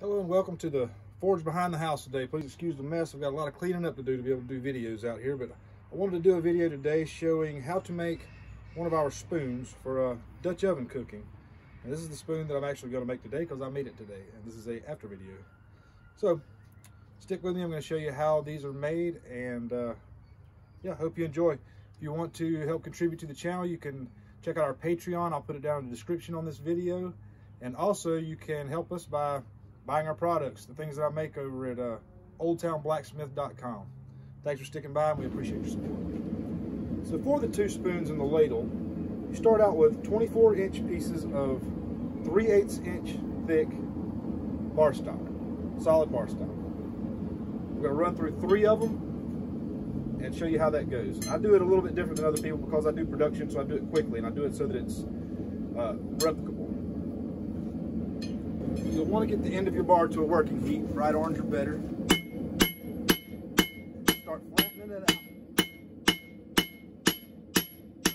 Hello and welcome to the Forge Behind the House today. Please excuse the mess. I've got a lot of cleaning up to do to be able to do videos out here, but I wanted to do a video today showing how to make one of our spoons for uh, Dutch oven cooking. And this is the spoon that I'm actually going to make today because I made it today, and this is a after video. So stick with me. I'm going to show you how these are made, and uh, yeah, hope you enjoy. If you want to help contribute to the channel, you can check out our Patreon. I'll put it down in the description on this video. And also you can help us by buying our products, the things that I make over at uh, oldtownblacksmith.com. Thanks for sticking by and we appreciate your support. So for the two spoons and the ladle, you start out with 24 inch pieces of 3 8 inch thick bar stock, solid bar stock. We're gonna run through three of them and show you how that goes. I do it a little bit different than other people because I do production, so I do it quickly, and I do it so that it's uh, replicable. You'll want to get the end of your bar to a working heat, bright orange or better. Start flattening it out.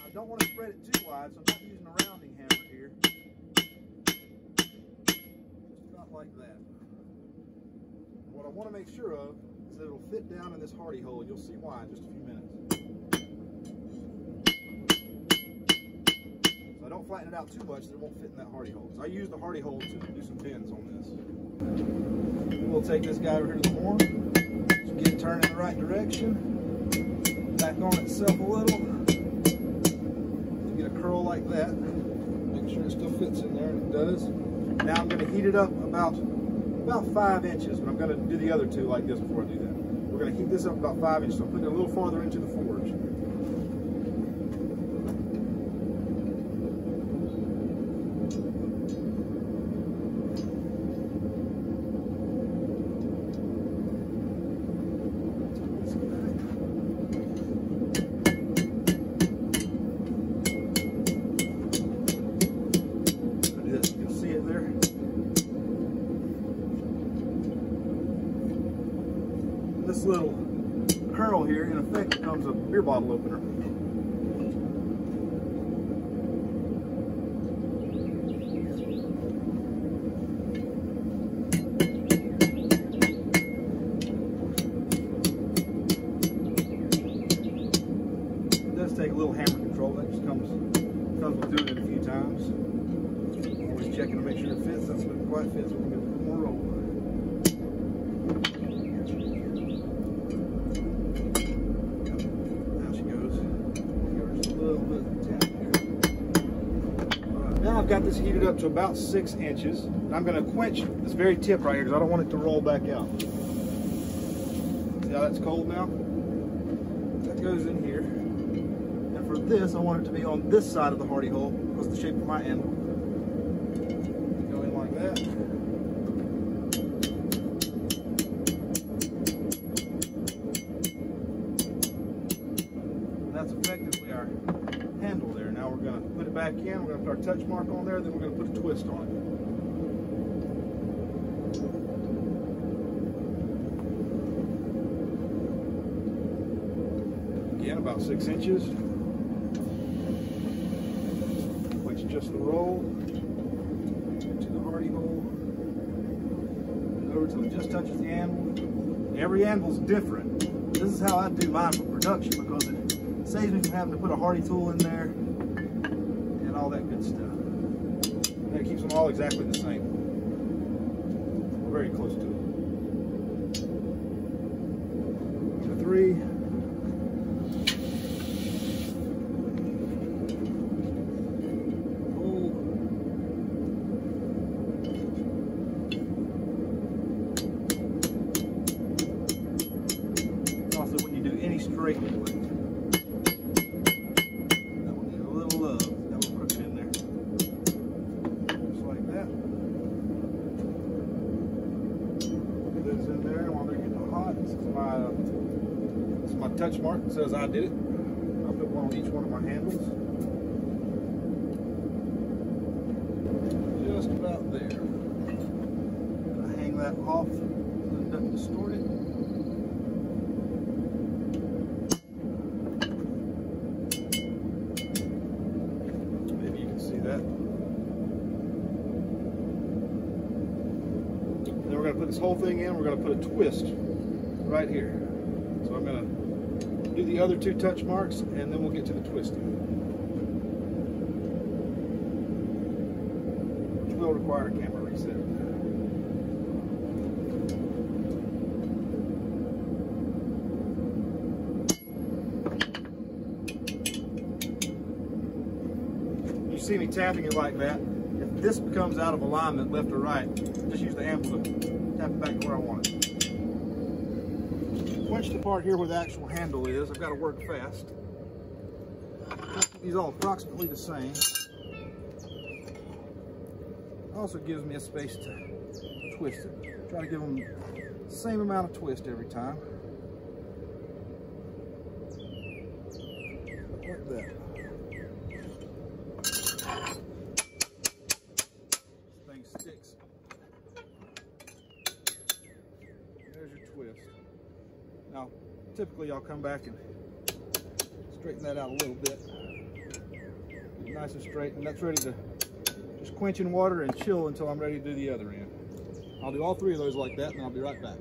I don't want to spread it too wide, so I'm not using a rounding hammer here. About like that. What I want to make sure of is that it'll fit down in this hardy hole. You'll see why in just a few minutes. So I don't flatten it out too much it won't fit in that hardy hole. So I use the hardy hole to do some bends on this. We'll take this guy over here to the horn. So get it turned in the right direction. Back on itself a little. Get a curl like that. Make sure it still fits in there, and it does. Now I'm going to heat it up about about five inches, but I'm going to do the other two like this before I do that. We're going to heat this up about five inches, so I'm putting it a little farther into the forge. this little curl here, in effect, becomes a beer bottle opener. It does take a little hammer control. That just comes comes with doing it a few times. Always checking to make sure it fits. That's what it quite fits. We're gonna put more roll. Now I've got this heated up to about six inches. And I'm going to quench this very tip right here because I don't want it to roll back out. See how that's cold now? That goes in here. And for this, I want it to be on this side of the hardy hole because the shape of my handle. Go in like that. that's effectively our handle there. Now we're going to put it back in. We're going to put our touch mark on there. Then we're going to put a twist on it. Again, about six inches. Which just the roll to the hardy hole. Over till it just touches the anvil. Every anvil's different. This is how I do mine for production because it saves me from having to put a hardy tool in there and all that good stuff. And it keeps them all exactly the same. We're very close to it. Three. Also, when you do any straightening with it, my touch mark that says I did it. I'll put one on each one of my handles. Just about there. I hang that off so it doesn't distort it. Maybe you can see that. And then we're going to put this whole thing in. We're going to put a twist right here. So I'm going to do the other two touch marks and then we'll get to the twisting. Which will require a camera reset. You see me tapping it like that. If this becomes out of alignment, left or right, just use the anvil to tap it back to where I want it. Punch the part here where the actual handle is. I've got to work fast. These all approximately the same. Also gives me a space to twist it. Try to give them the same amount of twist every time. Like that. thing sticks. There's your twist. Now, typically I'll come back and straighten that out a little bit. Nice and straight, and that's ready to just quench in water and chill until I'm ready to do the other end. I'll do all three of those like that, and I'll be right back.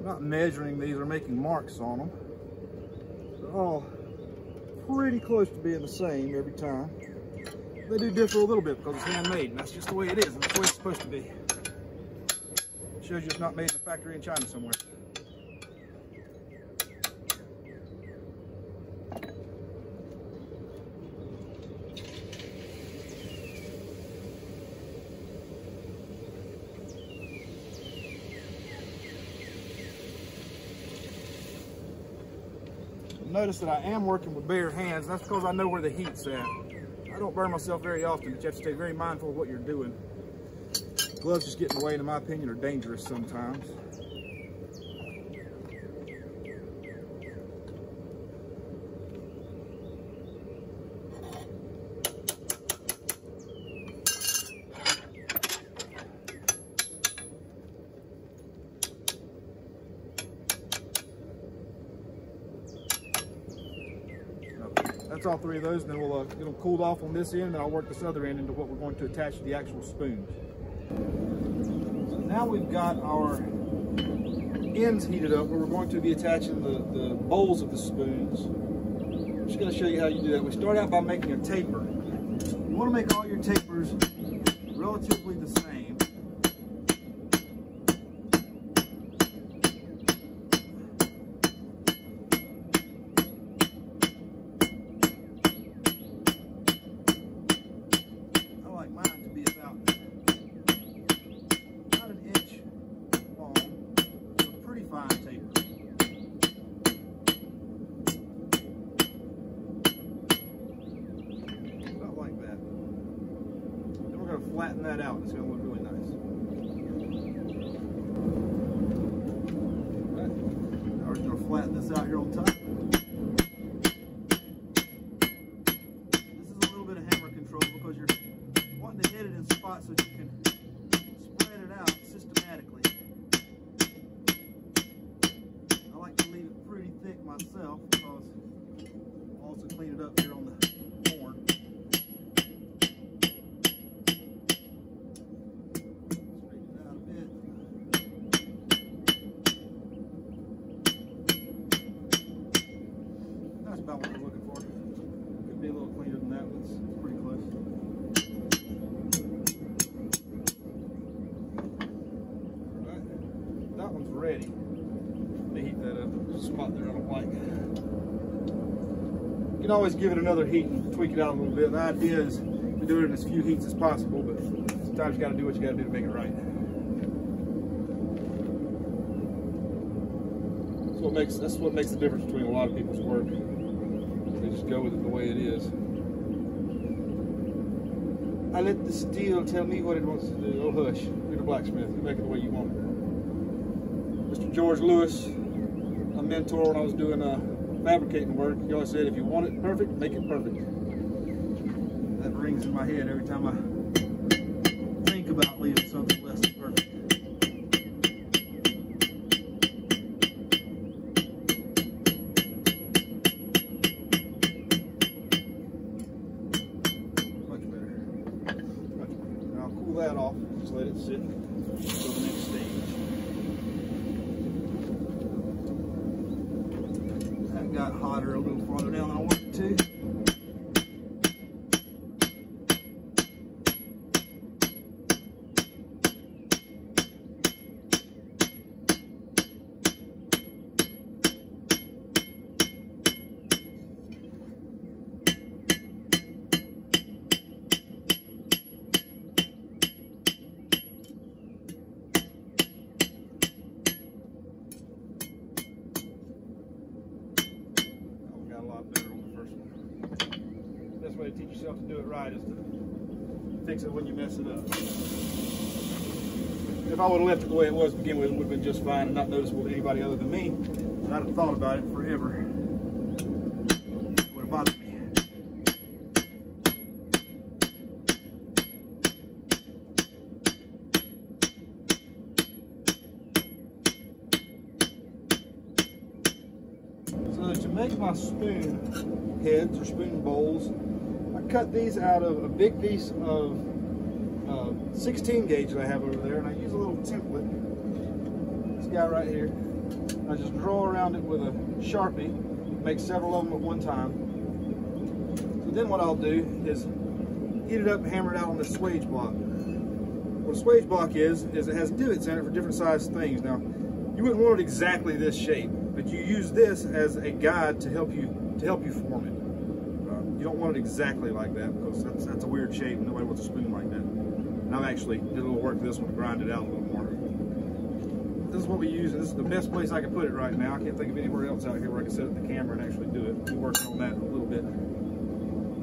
I'm not measuring these or making marks on them. They're all pretty close to being the same every time. They do differ a little bit because it's handmade, and that's just the way it is, that's the way it's supposed to be. shows you it's not made in a factory in China somewhere. Notice that I am working with bare hands. That's because I know where the heat's at. I don't burn myself very often, but you have to stay very mindful of what you're doing. Gloves just get in the way, in my opinion, are dangerous sometimes. That's all three of those, and then we'll uh, get them off on this end, and I'll work this other end into what we're going to attach to the actual spoons. So now we've got our ends heated up where we're going to be attaching the, the bowls of the spoons. I'm just going to show you how you do that. We start out by making a taper. You want to make all your tapers relatively the same. I like mine to be about, about an inch long, a pretty fine taper. About like that. Then we're going to flatten that out. It's going to look really nice. Alright. Now we're going to flatten this out here on top. This is a little bit of hammer control because you're wanting to hit it in spots so you can spread it out systematically. I like to leave it pretty thick myself because I'll also clean it up here on the horn. Straighten it out a bit. That's about what we're looking for. Could be a little cleaner than that, but it's pretty close. Alright, that ready. Let me heat that up. Spot there I don't like. You can always give it another heat and tweak it out a little bit. The idea is to do it in as few heats as possible, but sometimes you got to do what you got to do to make it right. That's what makes that's what makes the difference between a lot of people's work. They just go with it the way it is. I let the steel tell me what it wants to do. Oh hush, you're the blacksmith. You make it the way you want it. George Lewis, a mentor when I was doing uh, fabricating work. He always said, if you want it perfect, make it perfect. That rings in my head every time I think about leaving something less than perfect. Much better. Much better. I'll cool that off. Just let it sit until the next stage. Got hotter a little farther down than I wanted to. Oh, got a lot better on the first one. Best way to teach yourself to do it right is when you mess it up. If I would have left it the way it was to begin with, it would have been just fine and not noticeable to anybody other than me. And I'd have thought about it forever. It would have bothered me. So to make my spoon heads or spoon bowls, I cut these out of a big piece of 16 gauge that I have over there, and I use a little template. This guy right here. I just draw around it with a Sharpie, make several of them at one time. So then what I'll do is heat it up and hammer it out on this swage block. What a swage block is, is it has divots in it for different sized things. Now, you wouldn't want it exactly this shape, but you use this as a guide to help you to help you form it. Uh, you don't want it exactly like that because that's, that's a weird shape. Nobody wants a spoon like that. And I've actually did a little work to this one to grind it out a little more. This is what we use. This is the best place I can put it right now. I can't think of anywhere else out here where I can set up the camera and actually do it. We're working on that a little bit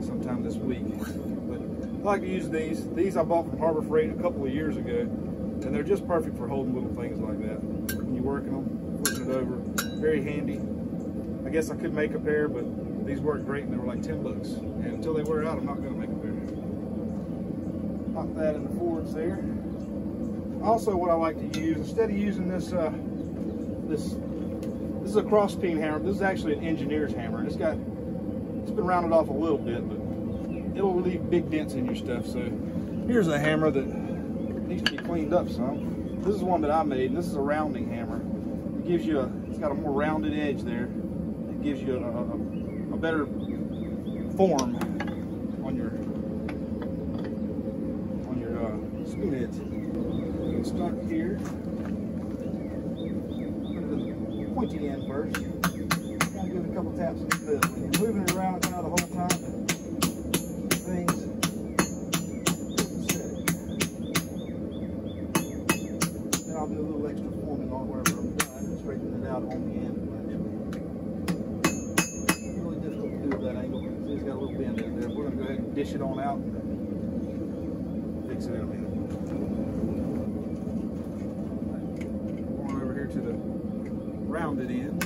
sometime this week. But I like to use these. These I bought from Harbor Freight a couple of years ago, and they're just perfect for holding little things like that. When you're working them, flipping it over, very handy. I guess I could make a pair, but these work great, and they were like 10 bucks. And until they wear out, I'm not going to make a Pop that in the forwards there. Also, what I like to use instead of using this, uh, this, this is a cross peen hammer. This is actually an engineer's hammer. And it's got, it's been rounded off a little bit, but it'll leave big dents in your stuff. So here's a hammer that needs to be cleaned up some. This is one that I made, this is a rounding hammer. It gives you a, it's got a more rounded edge there. It gives you a, a, a better form on your on your heads. Start here. The pointy end first. Kind of give it a couple taps in the. When you're moving it around of the whole time, things set. Then I'll do a little extra forming on wherever I'm done and straighten it out on the end. Really difficult to do that angle. It's got a little bend in there. We're going to go ahead and dish it on out and fix it in a minute. Going over here to the rounded end.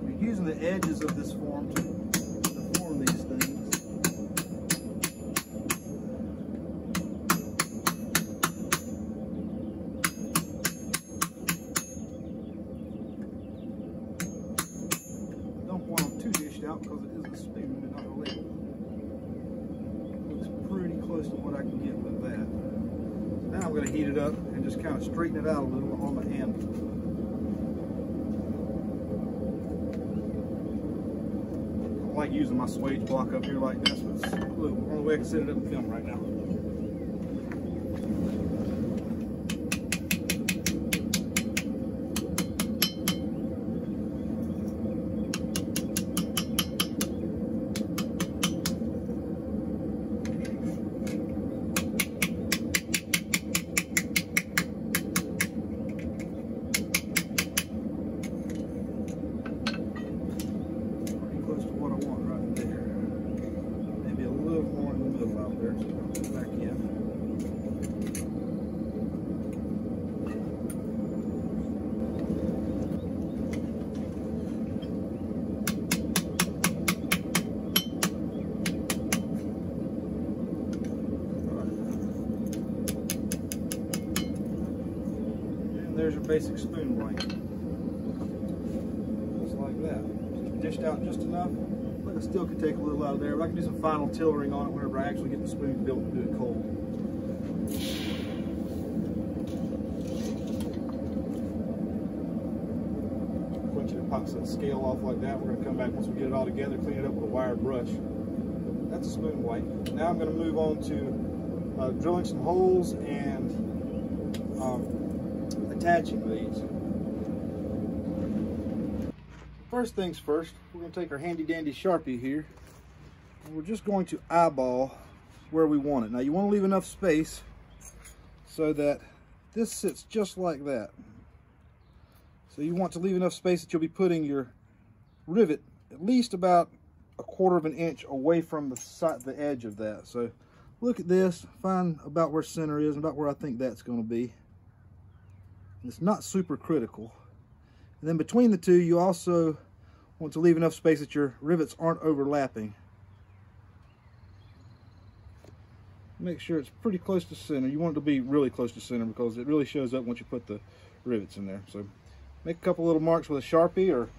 We're using the edges of this form to, to form these things. Don't want them too dished out because it is a spoon and not a ladle. I can get with that. Now I'm going to heat it up and just kind of straighten it out a little on the handle. I like using my swage block up here like this, but it's the only way I can set it up and film right now. Pretty close to what I want right there. Maybe a little more in the middle out there. So I'll go back there's your basic spoon blank. Just like that. Dished out just enough. But I still could take a little out of there. But I can do some final tillering on it whenever I actually get the spoon built and do it cold. Want you to pop that scale off like that. We're going to come back once we get it all together, clean it up with a wire brush. That's a spoon blank. Now I'm going to move on to uh, drilling some holes and attaching these. First things first, we're going to take our handy dandy Sharpie here and we're just going to eyeball where we want it. Now you want to leave enough space so that this sits just like that. So you want to leave enough space that you'll be putting your rivet at least about a quarter of an inch away from the side, the edge of that. So look at this, find about where center is, and about where I think that's going to be. It's not super critical. And then between the two, you also want to leave enough space that your rivets aren't overlapping. Make sure it's pretty close to center. You want it to be really close to center because it really shows up once you put the rivets in there. So make a couple little marks with a Sharpie or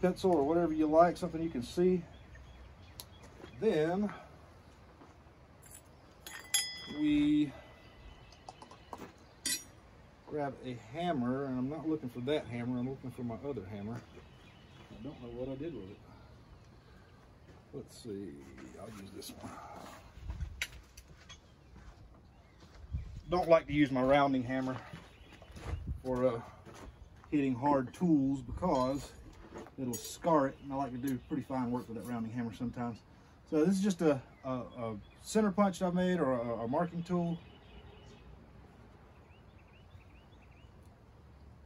pencil or whatever you like, something you can see. Then we grab a hammer, and I'm not looking for that hammer, I'm looking for my other hammer. I don't know what I did with it. Let's see, I'll use this one. Don't like to use my rounding hammer for uh, hitting hard tools because it'll scar it, and I like to do pretty fine work with that rounding hammer sometimes. So this is just a, a, a center punch I've made or a, a marking tool.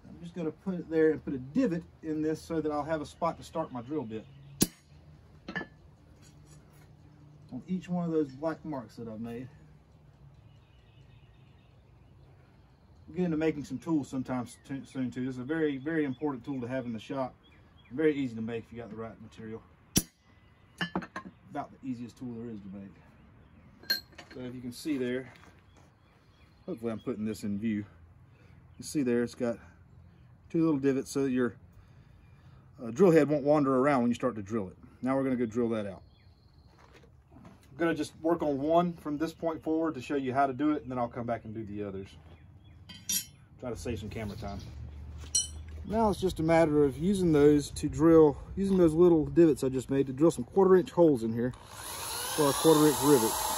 I'm going to put it there and put a divot in this so that I'll have a spot to start my drill bit. On each one of those black marks that I've made. We'll get into making some tools sometimes soon too. This is a very, very important tool to have in the shop. Very easy to make if you got the right material about the easiest tool there is to make. So if you can see there, hopefully I'm putting this in view. You see there, it's got two little divots so that your uh, drill head won't wander around when you start to drill it. Now we're gonna go drill that out. I'm gonna just work on one from this point forward to show you how to do it, and then I'll come back and do the others. Try to save some camera time. Now it's just a matter of using those to drill, using those little divots I just made to drill some quarter inch holes in here for a quarter inch rivet.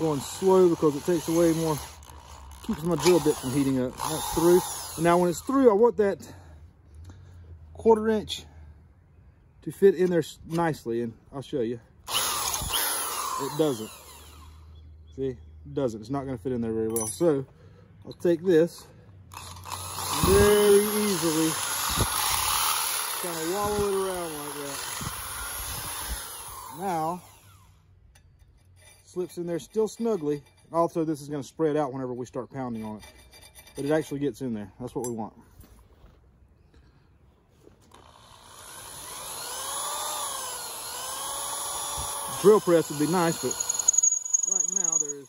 Going slow because it takes away more, keeps my drill bit from heating up. That's through. And now when it's through, I want that quarter inch to fit in there nicely and I'll show you. It doesn't. See, it doesn't. It's not going to fit in there very well. So I'll take this very easily, kind of wallow it around like that. Now, slips in there still snugly. Also, this is going to spread out whenever we start pounding on it. But it actually gets in there. That's what we want. drill press would be nice, but right now there is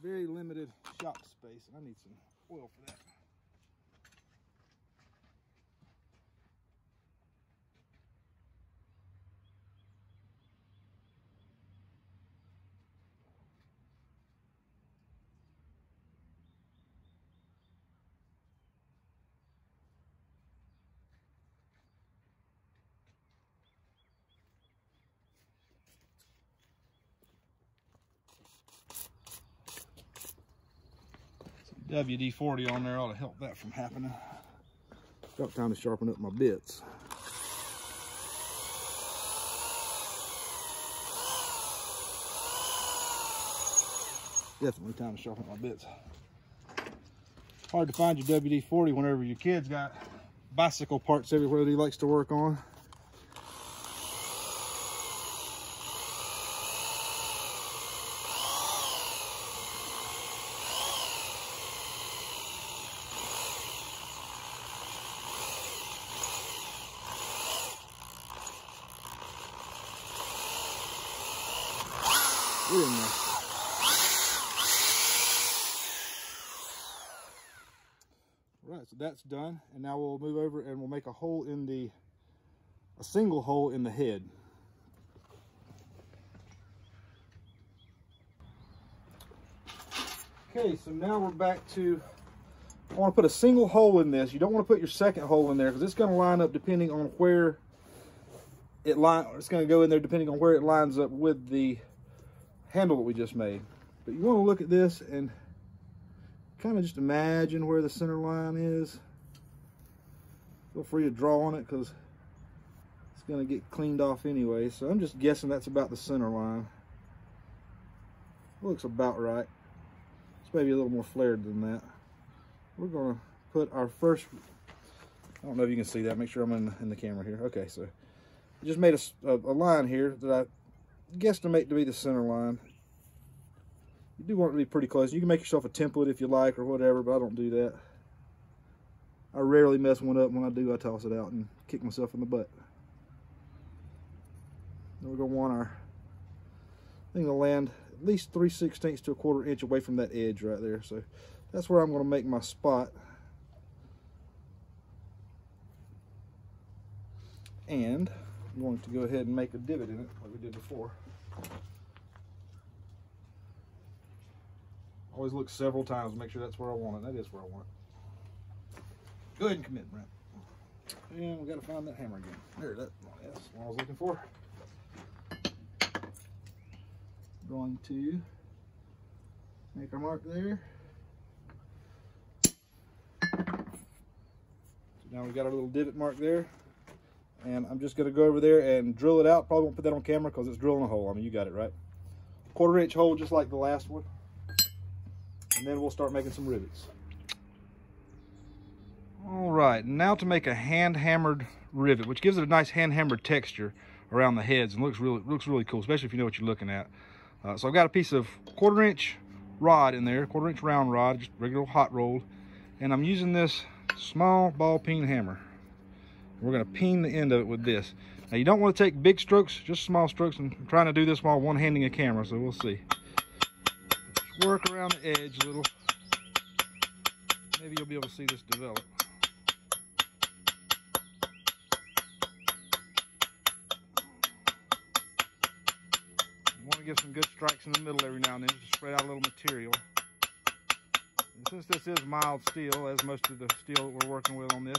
very limited shop space. I need some oil for that. WD-40 on there ought to help that from happening. About time to sharpen up my bits. Definitely time to sharpen my bits. Hard to find your WD-40 whenever your kid's got bicycle parts everywhere that he likes to work on. We're in there. All right, so that's done. And now we'll move over and we'll make a hole in the, a single hole in the head. Okay, so now we're back to, I want to put a single hole in this. You don't want to put your second hole in there because it's going to line up depending on where it line, it's going to go in there depending on where it lines up with the handle that we just made. But you want to look at this and kind of just imagine where the center line is. Feel free to draw on it because it's going to get cleaned off anyway. So I'm just guessing that's about the center line. Looks about right It's maybe a little more flared than that. We're gonna put our first, I don't know if you can see that, make sure I'm in, the, in the camera here. Okay, so I just made a, a, a line here that I guesstimate to be the center line. You do want to be pretty close. You can make yourself a template if you like or whatever, but I don't do that. I rarely mess one up. When I do, I toss it out and kick myself in the butt. Then we're gonna want our thing to land at least 3 sixteenths to a quarter inch away from that edge right there. So that's where I'm going to make my spot. And I'm going to go ahead and make a divot in it like we did before. Always look several times, make sure that's where I want it. That is where I want it. Go ahead and commit, Brent. And we got to find that hammer again. There, that, that's what I was looking for. going to make our mark there. So now we've got our little divot mark there. And I'm just gonna go over there and drill it out. Probably won't put that on camera because it's drilling a hole. I mean, you got it, right? Quarter inch hole, just like the last one. And then we'll start making some rivets. All right, now to make a hand hammered rivet, which gives it a nice hand hammered texture around the heads and looks really looks really cool, especially if you know what you're looking at. Uh, so I've got a piece of quarter inch rod in there, quarter inch round rod, just regular hot rolled. And I'm using this small ball peen hammer. We're gonna peen the end of it with this. Now you don't wanna take big strokes, just small strokes. And I'm trying to do this while one-handing a camera, so we'll see. Work around the edge a little. Maybe you'll be able to see this develop. You want to give some good strikes in the middle every now and then to spread out a little material. And since this is mild steel, as most of the steel that we're working with on this,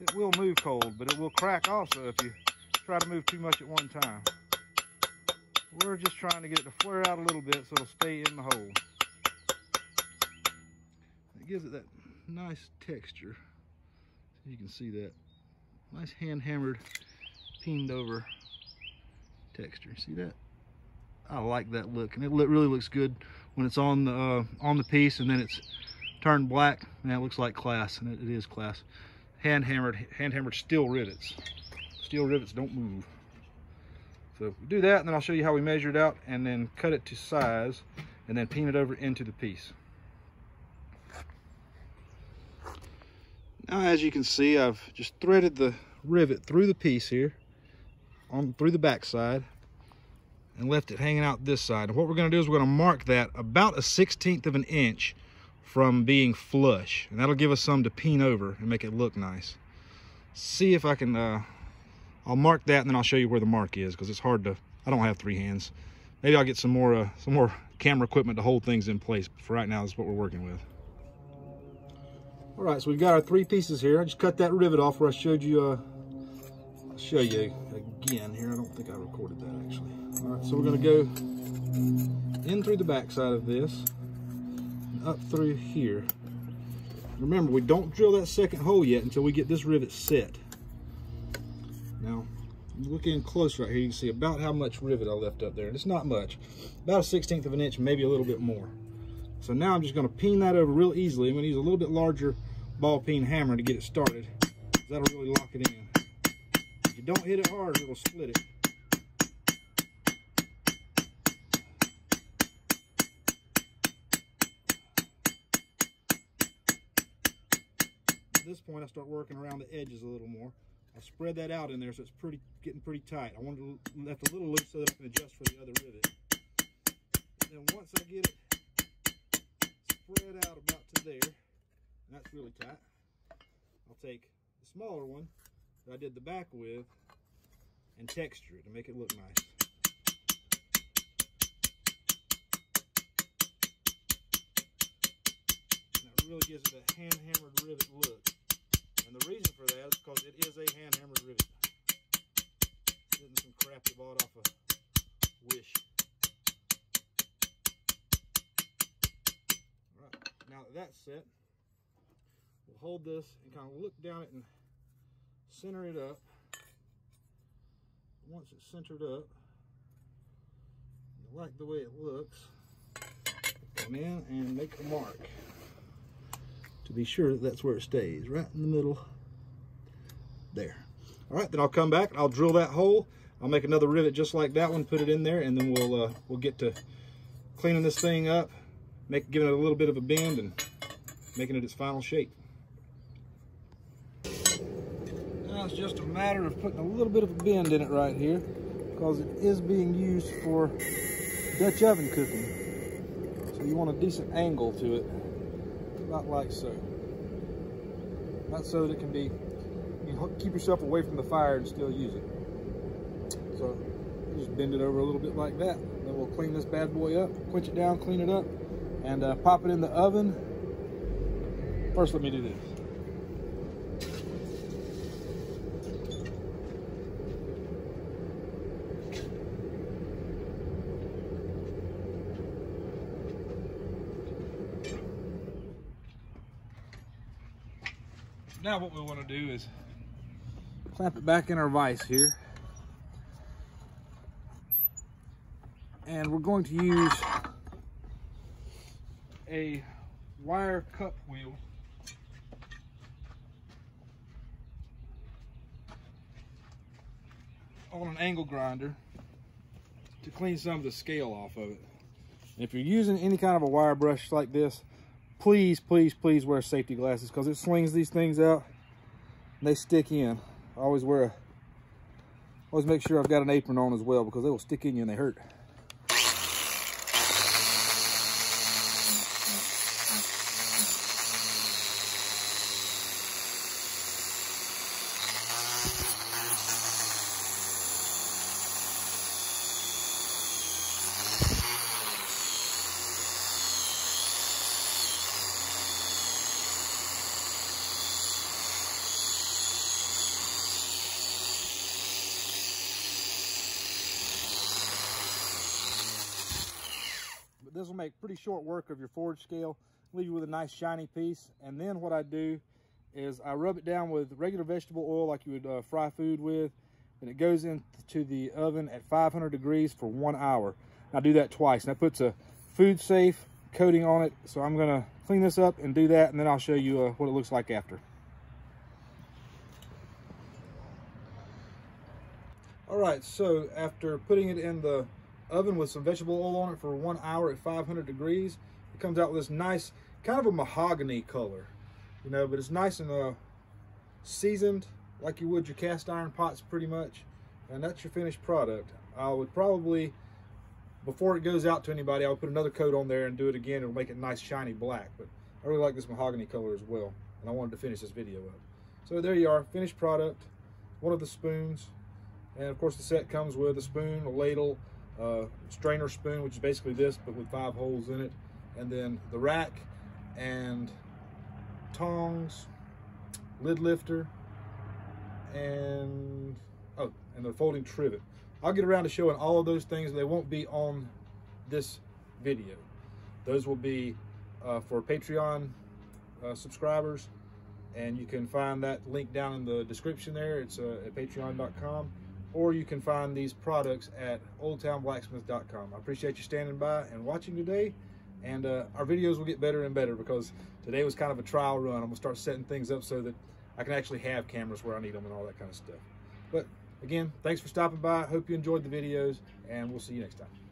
it will move cold, but it will crack also if you try to move too much at one time. We're just trying to get it to flare out a little bit so it'll stay in the hole. Gives it that nice texture. You can see that. Nice hand hammered, peened over texture. See that? I like that look and it really looks good when it's on the uh, on the piece and then it's turned black and it looks like class and it, it is class hand hammered hand hammered steel rivets steel rivets don't move so we do that and then I'll show you how we measure it out and then cut it to size and then peen it over into the piece now as you can see I've just threaded the rivet through the piece here on through the back side and left it hanging out this side. And what we're gonna do is we're gonna mark that about a 16th of an inch from being flush. And that'll give us some to peen over and make it look nice. See if I can, uh, I'll mark that and then I'll show you where the mark is because it's hard to, I don't have three hands. Maybe I'll get some more, uh, some more camera equipment to hold things in place. But for right now, this is what we're working with. All right, so we've got our three pieces here. I just cut that rivet off where I showed you, uh, I'll show you again here. I don't think I recorded that actually. All right, so we're gonna go in through the back side of this, up through here. Remember, we don't drill that second hole yet until we get this rivet set. Now, look in close right here, you can see about how much rivet I left up there. And it's not much, about a 16th of an inch, maybe a little bit more. So now I'm just gonna peen that over real easily. I'm gonna use a little bit larger ball peen hammer to get it started. That'll really lock it in. If you don't hit it hard, it'll split it. At this point, I start working around the edges a little more. I spread that out in there so it's pretty getting pretty tight. I want to left a little loose so that I can adjust for the other rivet. then once I get it spread out about to there, and that's really tight, I'll take the smaller one that I did the back with and texture it to make it look nice. And that really gives it a hand-hammered rivet look. And the reason for that is because it is a hand-hammered rivet. It isn't some crap you bought off a Wish. Alright, now that that's set, hold this and kind of look down it and center it up once it's centered up, you like the way it looks, come in and make a mark to be sure that that's where it stays, right in the middle there. All right, then I'll come back, I'll drill that hole, I'll make another rivet just like that one, put it in there, and then we'll uh, we'll get to cleaning this thing up, make giving it a little bit of a bend and making it its final shape. Now it's just a matter of putting a little bit of a bend in it right here because it is being used for Dutch oven cooking. So you want a decent angle to it, about like so. Not so that it can be, you keep yourself away from the fire and still use it. So just bend it over a little bit like that. Then we'll clean this bad boy up, quench it down, clean it up, and uh, pop it in the oven. First, let me do this. Now what we want to do is clamp it back in our vise here. And we're going to use a wire cup wheel on an angle grinder to clean some of the scale off of it. And if you're using any kind of a wire brush like this, please, please, please wear safety glasses because it slings these things out and they stick in. I always wear a, always make sure I've got an apron on as well because they will stick in you and they hurt. This will make pretty short work of your forge scale, leave you with a nice shiny piece. And then what I do is I rub it down with regular vegetable oil like you would uh, fry food with, and it goes into the oven at 500 degrees for one hour. I do that twice, and that puts a food safe coating on it. So I'm gonna clean this up and do that, and then I'll show you uh, what it looks like after. All right, so after putting it in the oven with some vegetable oil on it for one hour at 500 degrees. It comes out with this nice, kind of a mahogany color, you know, but it's nice and uh, seasoned like you would your cast iron pots pretty much. And that's your finished product. I would probably, before it goes out to anybody, I would put another coat on there and do it again. It'll make it nice shiny black. But I really like this mahogany color as well. And I wanted to finish this video up. So there you are, finished product, one of the spoons. And of course the set comes with a spoon, a ladle, uh, strainer spoon, which is basically this, but with five holes in it. And then the rack and tongs, lid lifter, and, oh, and the folding trivet. I'll get around to showing all of those things. They won't be on this video. Those will be uh, for Patreon uh, subscribers. And you can find that link down in the description there. It's uh, at patreon.com or you can find these products at oldtownblacksmith.com. I appreciate you standing by and watching today. And uh, our videos will get better and better because today was kind of a trial run. I'm gonna start setting things up so that I can actually have cameras where I need them and all that kind of stuff. But again, thanks for stopping by. Hope you enjoyed the videos and we'll see you next time.